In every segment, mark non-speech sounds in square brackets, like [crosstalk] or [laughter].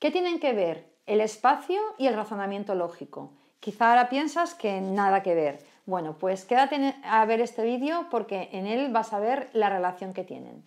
¿Qué tienen que ver el espacio y el razonamiento lógico? Quizá ahora piensas que nada que ver. Bueno, pues quédate a ver este vídeo porque en él vas a ver la relación que tienen.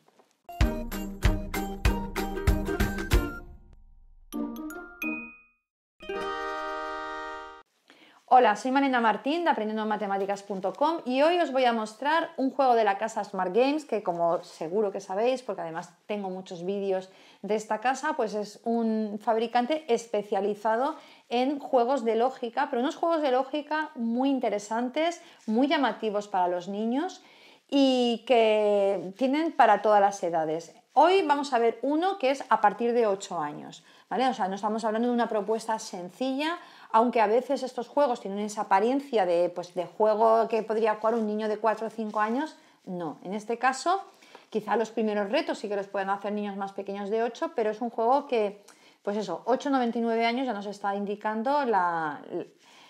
Hola, soy Marina Martín de aprendiendomatemáticas.com y hoy os voy a mostrar un juego de la casa Smart Games que como seguro que sabéis, porque además tengo muchos vídeos de esta casa, pues es un fabricante especializado en juegos de lógica, pero unos juegos de lógica muy interesantes, muy llamativos para los niños y que tienen para todas las edades. Hoy vamos a ver uno que es a partir de 8 años, ¿vale? O sea, no estamos hablando de una propuesta sencilla, aunque a veces estos juegos tienen esa apariencia de, pues, de juego que podría jugar un niño de 4 o 5 años, no. En este caso, quizá los primeros retos sí que los pueden hacer niños más pequeños de 8, pero es un juego que, pues eso, 8 99 años ya nos está indicando la,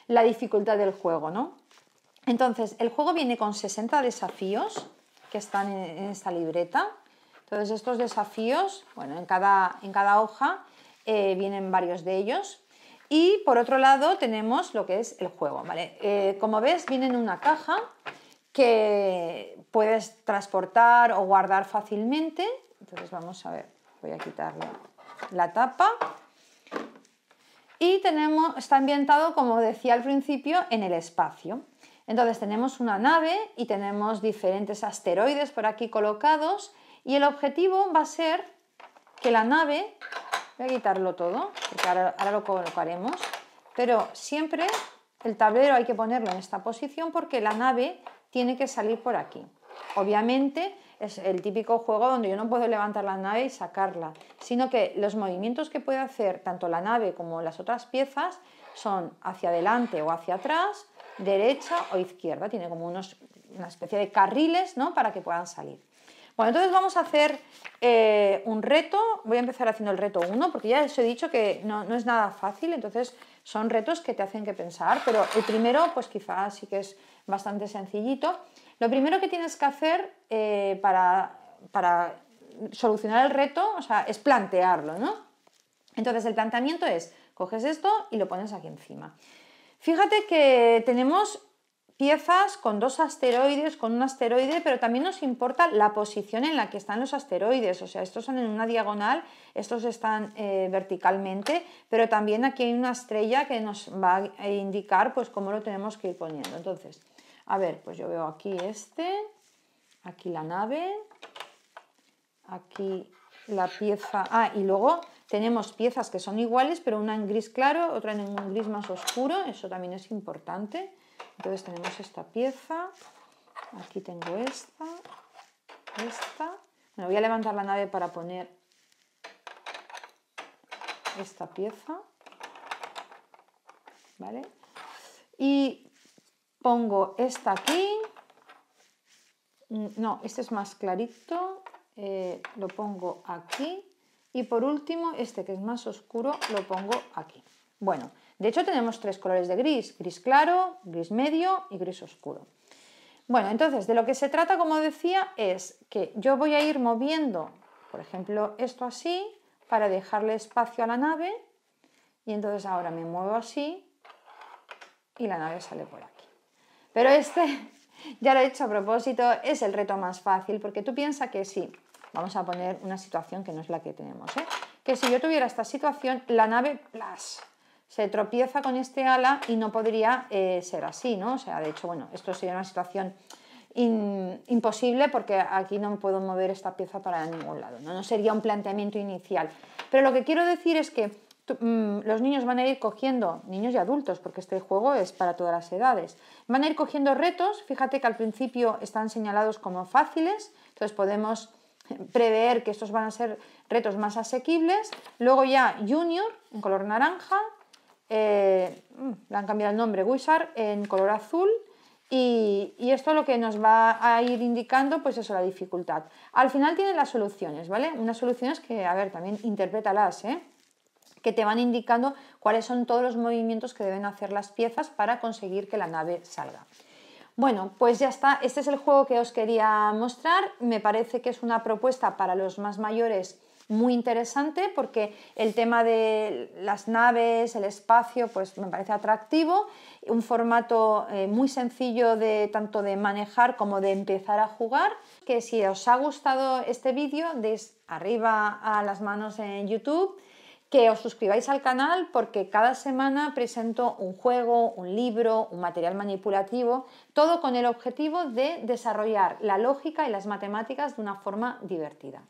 dificultad del juego, ¿no? Entonces, el juego viene con 60 desafíos que están en, esta libreta. Entonces, estos desafíos, bueno, en cada, en cada hoja eh, vienen varios de ellos. Y por otro lado tenemos lo que es el juego. ¿vale? Eh, como ves, viene en una caja que puedes transportar o guardar fácilmente. Entonces vamos a ver, voy a quitarle la tapa. Y tenemos, está ambientado, como decía al principio, en el espacio. Entonces tenemos una nave y tenemos diferentes asteroides por aquí colocados y el objetivo va a ser que la nave Voy a quitarlo todo, porque ahora, lo colocaremos. Pero siempre el tablero hay que ponerlo en esta posición porque la nave tiene que salir por aquí. Obviamente es el típico juego donde yo no puedo levantar la nave y sacarla, sino que los movimientos que puede hacer tanto la nave como las otras piezas son hacia adelante o hacia atrás, derecha o izquierda. Tiene como unos, una especie de carriles ¿no? para que puedan salir. Bueno, entonces vamos a hacer eh, un reto. Voy a empezar haciendo el reto 1 porque ya os he dicho que no, es nada fácil, entonces son retos que te hacen que pensar, pero el primero pues quizás sí que es bastante sencillito. Lo primero que tienes que hacer eh, para, para solucionar el reto o sea, es plantearlo, ¿no? Entonces el planteamiento es, coges esto y lo pones aquí encima. Fíjate que tenemos piezas con dos asteroides, con un asteroide, pero también nos importa la posición en la que están los asteroides. O sea, estos son en una diagonal, estos están eh, verticalmente, pero también aquí hay una estrella que nos va a indicar pues cómo lo tenemos que ir poniendo. Entonces, a ver, pues yo veo aquí este, aquí la nave, aquí la pieza. Ah, y luego tenemos piezas que son iguales, pero una en gris claro, otra en un gris más oscuro, eso también es importante. Entonces tenemos esta pieza, aquí tengo esta, esta. Me voy a levantar la nave para poner esta pieza, ¿vale? Y pongo esta aquí, mm, no, este es más clarito, eh, lo pongo aquí y por último este que es más oscuro lo pongo aquí. Bueno, de hecho tenemos tres colores de gris, gris claro, gris medio y gris oscuro. Bueno, entonces de lo que se trata, como decía, es que yo voy a ir moviendo, por ejemplo, esto así, para dejarle espacio a la nave, y entonces ahora me muevo así y la nave sale por aquí. Pero este, [laughs] ya lo he hecho a propósito, es el reto más fácil, porque tú piensas que sí, vamos a poner una situación que no es la que tenemos, ¿eh? que si yo tuviera esta situación, la nave, plas, se tropieza con este ala y no podría eh, ser así, ¿no? O sea, de hecho, bueno, esto sería una situación imposible porque aquí no puedo mover esta pieza para ningún lado, ¿no? No sería un planteamiento inicial. Pero lo que quiero decir es que mm, los niños van a ir cogiendo, niños y adultos, porque este juego es para todas las edades, van a ir cogiendo retos, fíjate que al principio están señalados como fáciles, entonces podemos prever que estos van a ser retos más asequibles, luego ya junior en color naranja, eh, mm, le han cambiado el nombre, Wizard, en color azul. Y, esto lo que nos va a ir indicando, pues eso, la dificultad. Al final tienen las soluciones, ¿vale? Unas soluciones que, a ver, también interprétalas, ¿eh? que te van indicando cuáles son todos los movimientos que deben hacer las piezas para conseguir que la nave salga. Bueno, pues ya está, este es el juego que os quería mostrar, me parece que es una propuesta para los más mayores muy interesante porque el tema de las naves, el espacio, pues me parece atractivo, un formato eh, muy sencillo de tanto de manejar como de empezar a jugar, que si os ha gustado este vídeo, deis arriba a las manos en YouTube que os suscribáis al canal porque cada semana presento un juego, un libro, un material manipulativo, todo con el objetivo de desarrollar la lógica y las matemáticas de una forma divertida.